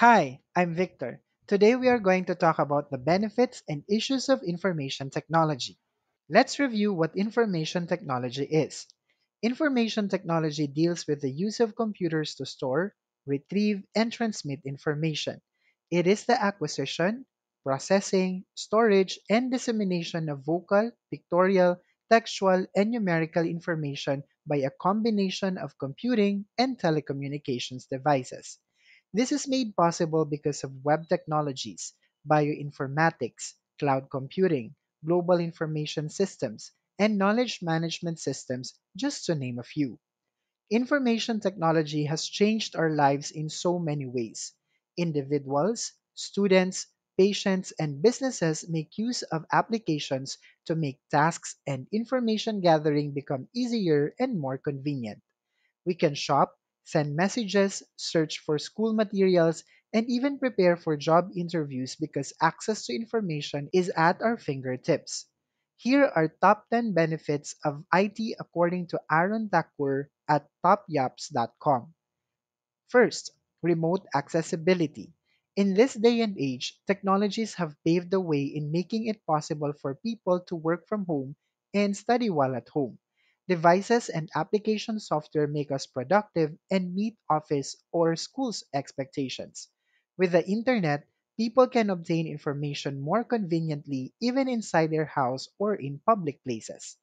Hi, I'm Victor. Today we are going to talk about the benefits and issues of information technology. Let's review what information technology is. Information technology deals with the use of computers to store, retrieve, and transmit information. It is the acquisition, processing, storage, and dissemination of vocal, pictorial, textual, and numerical information by a combination of computing and telecommunications devices. This is made possible because of web technologies, bioinformatics, cloud computing, global information systems, and knowledge management systems, just to name a few. Information technology has changed our lives in so many ways. Individuals, students, patients, and businesses make use of applications to make tasks and information gathering become easier and more convenient. We can shop, send messages, search for school materials, and even prepare for job interviews because access to information is at our fingertips. Here are top 10 benefits of IT according to Aaron Thakur at topyaps.com. First, remote accessibility. In this day and age, technologies have paved the way in making it possible for people to work from home and study while at home. Devices and application software make us productive and meet office or school's expectations. With the internet, people can obtain information more conveniently even inside their house or in public places.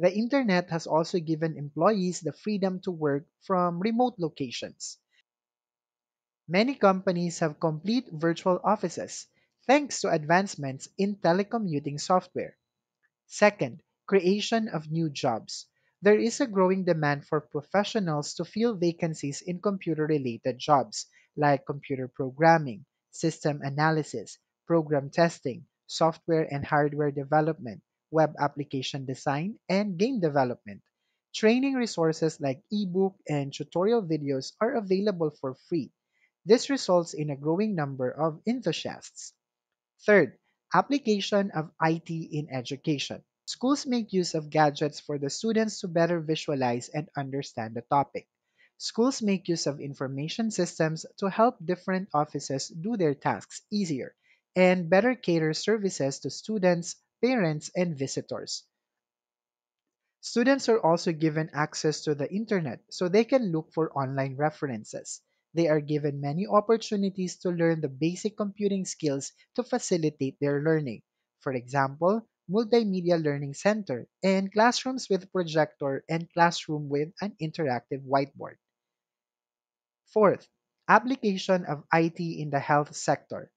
The internet has also given employees the freedom to work from remote locations. Many companies have complete virtual offices thanks to advancements in telecommuting software. Second, creation of new jobs. There is a growing demand for professionals to fill vacancies in computer related jobs like computer programming, system analysis, program testing, software and hardware development, web application design, and game development. Training resources like ebook and tutorial videos are available for free. This results in a growing number of enthusiasts. Third, application of IT in education. Schools make use of gadgets for the students to better visualize and understand the topic. Schools make use of information systems to help different offices do their tasks easier and better cater services to students, parents, and visitors. Students are also given access to the internet so they can look for online references. They are given many opportunities to learn the basic computing skills to facilitate their learning. For example, multimedia learning center and classrooms with projector and classroom with an interactive whiteboard. Fourth, application of IT in the health sector.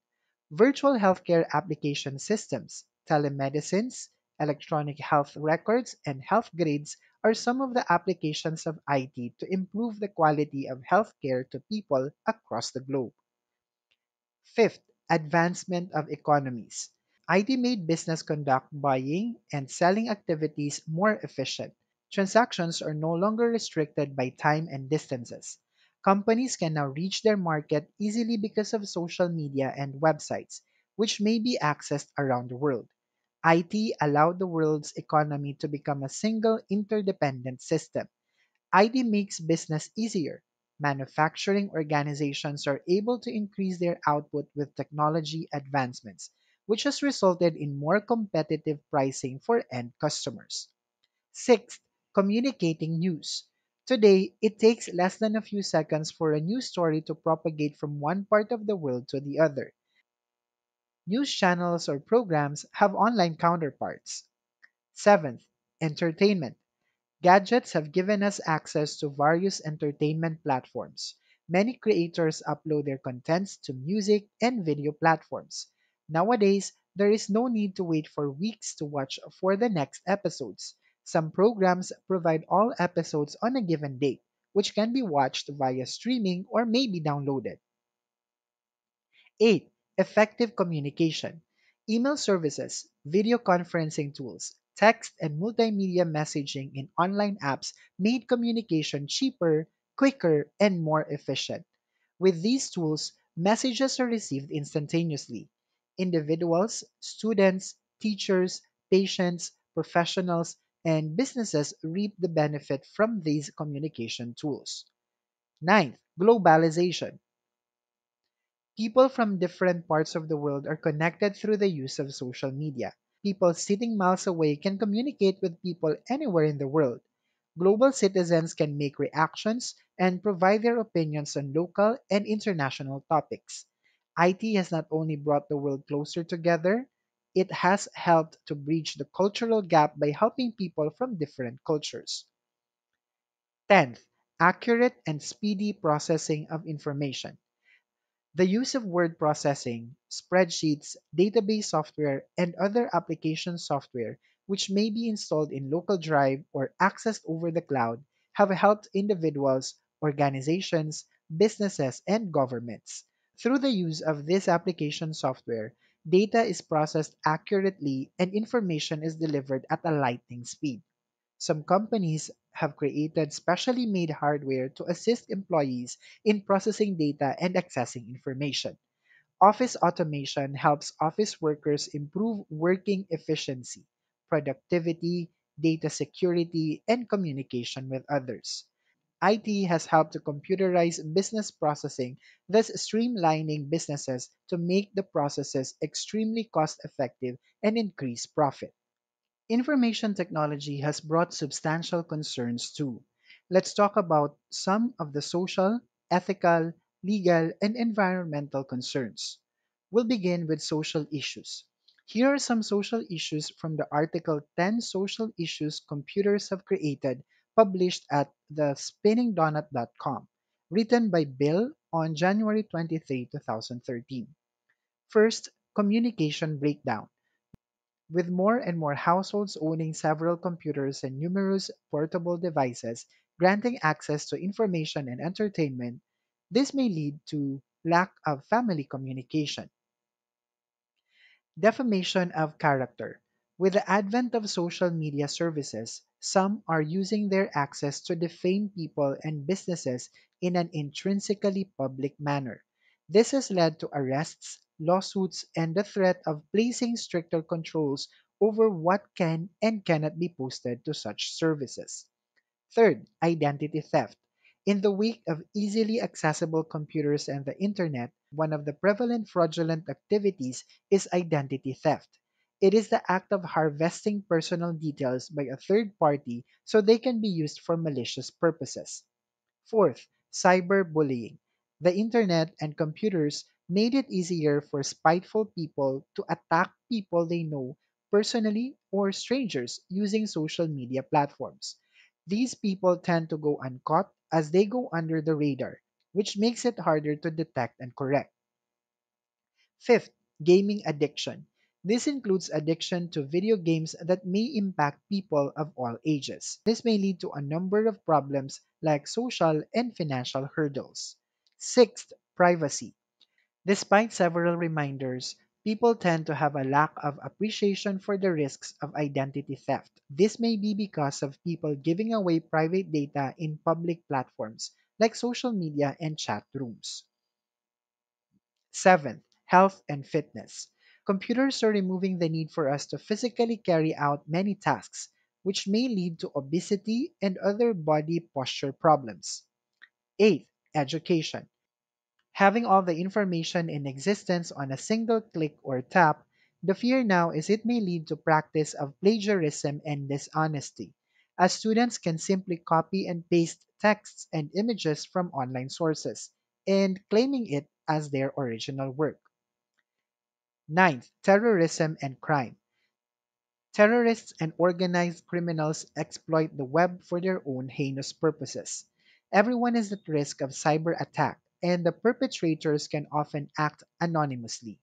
Virtual healthcare application systems, telemedicines, electronic health records, and health grades are some of the applications of IT to improve the quality of healthcare to people across the globe. Fifth, advancement of economies. IT made business conduct buying and selling activities more efficient. Transactions are no longer restricted by time and distances. Companies can now reach their market easily because of social media and websites, which may be accessed around the world. IT allowed the world's economy to become a single interdependent system. IT makes business easier. Manufacturing organizations are able to increase their output with technology advancements, which has resulted in more competitive pricing for end customers. Sixth, communicating news. Today, it takes less than a few seconds for a news story to propagate from one part of the world to the other. News channels or programs have online counterparts. Seventh, entertainment. Gadgets have given us access to various entertainment platforms. Many creators upload their contents to music and video platforms. Nowadays, there is no need to wait for weeks to watch for the next episodes. Some programs provide all episodes on a given date, which can be watched via streaming or may be downloaded. 8. Effective communication. Email services, video conferencing tools, text and multimedia messaging in online apps made communication cheaper, quicker, and more efficient. With these tools, messages are received instantaneously. Individuals, students, teachers, patients, professionals, and businesses reap the benefit from these communication tools. Ninth, globalization. People from different parts of the world are connected through the use of social media. People sitting miles away can communicate with people anywhere in the world. Global citizens can make reactions and provide their opinions on local and international topics. IT has not only brought the world closer together, it has helped to bridge the cultural gap by helping people from different cultures. 10th, accurate and speedy processing of information. The use of word processing, spreadsheets, database software, and other application software, which may be installed in local drive or accessed over the cloud, have helped individuals, organizations, businesses, and governments. Through the use of this application software, data is processed accurately and information is delivered at a lightning speed. Some companies have created specially made hardware to assist employees in processing data and accessing information. Office automation helps office workers improve working efficiency, productivity, data security, and communication with others. IT has helped to computerize business processing, thus streamlining businesses to make the processes extremely cost effective and increase profit. Information technology has brought substantial concerns too. Let's talk about some of the social, ethical, legal, and environmental concerns. We'll begin with social issues. Here are some social issues from the article 10 Social Issues Computers Have Created, published at thespinningdonut.com, written by Bill on January 23, 2013. First, communication breakdown. With more and more households owning several computers and numerous portable devices granting access to information and entertainment, this may lead to lack of family communication. Defamation of character. With the advent of social media services, some are using their access to defame people and businesses in an intrinsically public manner. This has led to arrests, lawsuits, and the threat of placing stricter controls over what can and cannot be posted to such services. Third, identity theft. In the wake of easily accessible computers and the internet, one of the prevalent fraudulent activities is identity theft. It is the act of harvesting personal details by a third party so they can be used for malicious purposes. Fourth, cyberbullying. The internet and computers made it easier for spiteful people to attack people they know personally or strangers using social media platforms. These people tend to go uncaught as they go under the radar, which makes it harder to detect and correct. Fifth, gaming addiction. This includes addiction to video games that may impact people of all ages. This may lead to a number of problems like social and financial hurdles. Sixth, privacy. Despite several reminders, people tend to have a lack of appreciation for the risks of identity theft. This may be because of people giving away private data in public platforms like social media and chat rooms. Seventh, health and fitness. Computers are removing the need for us to physically carry out many tasks, which may lead to obesity and other body posture problems. 8. education. Having all the information in existence on a single click or tap, the fear now is it may lead to practice of plagiarism and dishonesty, as students can simply copy and paste texts and images from online sources and claiming it as their original work. Ninth, terrorism and crime. Terrorists and organized criminals exploit the web for their own heinous purposes. Everyone is at risk of cyber attack, and the perpetrators can often act anonymously.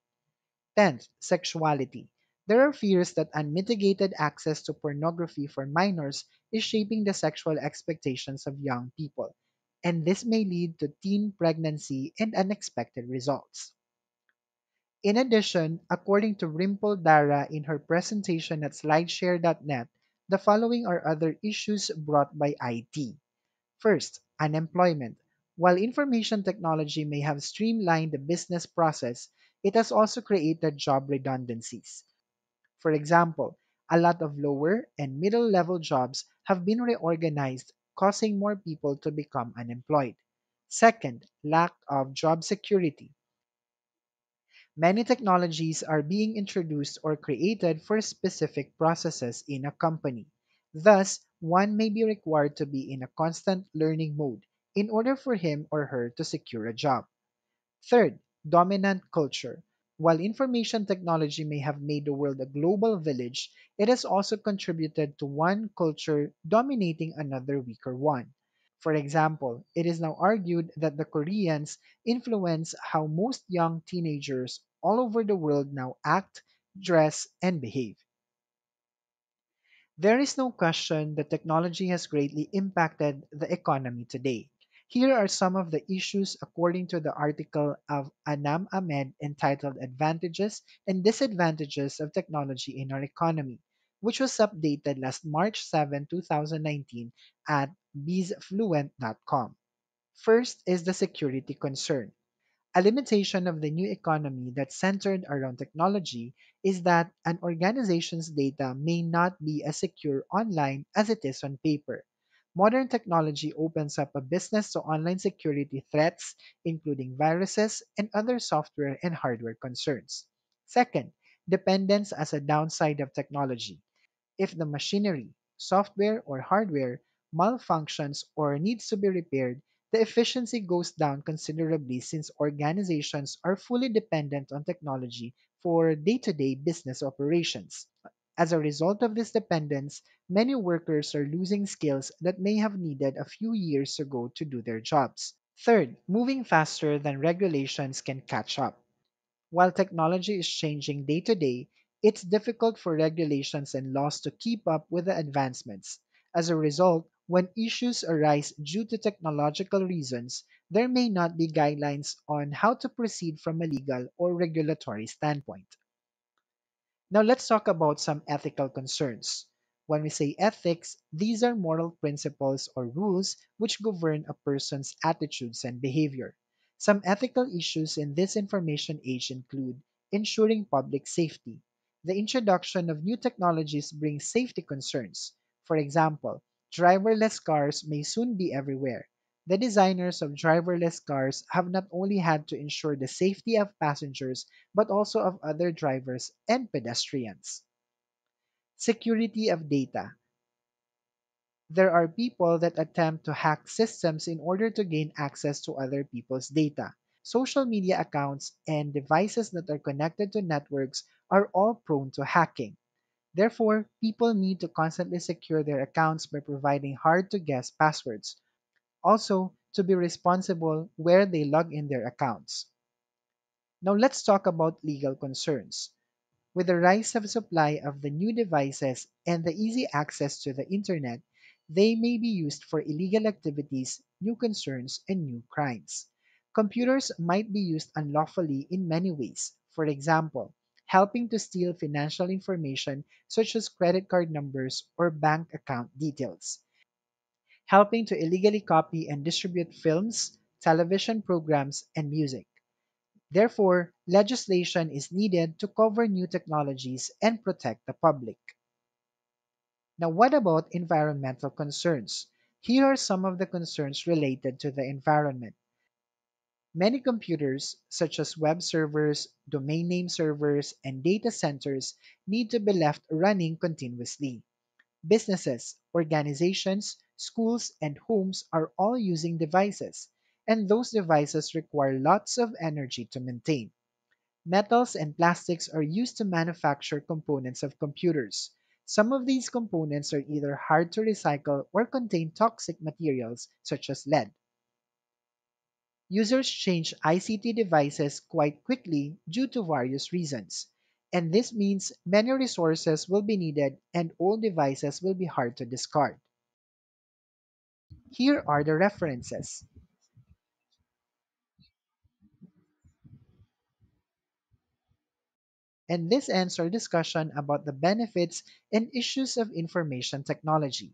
Tenth, sexuality. There are fears that unmitigated access to pornography for minors is shaping the sexual expectations of young people, and this may lead to teen pregnancy and unexpected results. In addition, according to Rimple Dara in her presentation at slideshare.net, the following are other issues brought by IT. First, unemployment. While information technology may have streamlined the business process, it has also created job redundancies. For example, a lot of lower and middle level jobs have been reorganized, causing more people to become unemployed. Second, lack of job security. Many technologies are being introduced or created for specific processes in a company. Thus, one may be required to be in a constant learning mode in order for him or her to secure a job. Third, dominant culture. While information technology may have made the world a global village, it has also contributed to one culture dominating another weaker one. For example, it is now argued that the Koreans influence how most young teenagers all over the world now act, dress, and behave. There is no question that technology has greatly impacted the economy today. Here are some of the issues according to the article of Anam Ahmed entitled Advantages and Disadvantages of Technology in Our Economy, which was updated last March 7, 2019 at bizfluent.com. First is the security concern. A limitation of the new economy that's centered around technology is that an organization's data may not be as secure online as it is on paper. Modern technology opens up a business to online security threats, including viruses and other software and hardware concerns. Second, dependence as a downside of technology. If the machinery, software, or hardware malfunctions or needs to be repaired, the efficiency goes down considerably since organizations are fully dependent on technology for day to day business operations. As a result of this dependence, many workers are losing skills that may have needed a few years ago to do their jobs. Third, moving faster than regulations can catch up. While technology is changing day to day, it's difficult for regulations and laws to keep up with the advancements. As a result, when issues arise due to technological reasons, there may not be guidelines on how to proceed from a legal or regulatory standpoint. Now let's talk about some ethical concerns. When we say ethics, these are moral principles or rules which govern a person's attitudes and behavior. Some ethical issues in this information age include ensuring public safety. The introduction of new technologies brings safety concerns. For example, driverless cars may soon be everywhere. The designers of driverless cars have not only had to ensure the safety of passengers but also of other drivers and pedestrians. Security of data. There are people that attempt to hack systems in order to gain access to other people's data. Social media accounts and devices that are connected to networks are all prone to hacking. Therefore, people need to constantly secure their accounts by providing hard to guess passwords. Also, to be responsible where they log in their accounts. Now let's talk about legal concerns. With the rise of supply of the new devices and the easy access to the internet, they may be used for illegal activities, new concerns, and new crimes. Computers might be used unlawfully in many ways. For example, helping to steal financial information such as credit card numbers or bank account details, helping to illegally copy and distribute films, television programs, and music. Therefore, legislation is needed to cover new technologies and protect the public. Now, what about environmental concerns? Here are some of the concerns related to the environment. Many computers, such as web servers, domain name servers, and data centers, need to be left running continuously. Businesses, organizations, schools, and homes are all using devices, and those devices require lots of energy to maintain. Metals and plastics are used to manufacture components of computers. Some of these components are either hard to recycle or contain toxic materials such as lead. Users change ICT devices quite quickly due to various reasons, and this means many resources will be needed and old devices will be hard to discard. Here are the references. And this ends our discussion about the benefits and issues of information technology.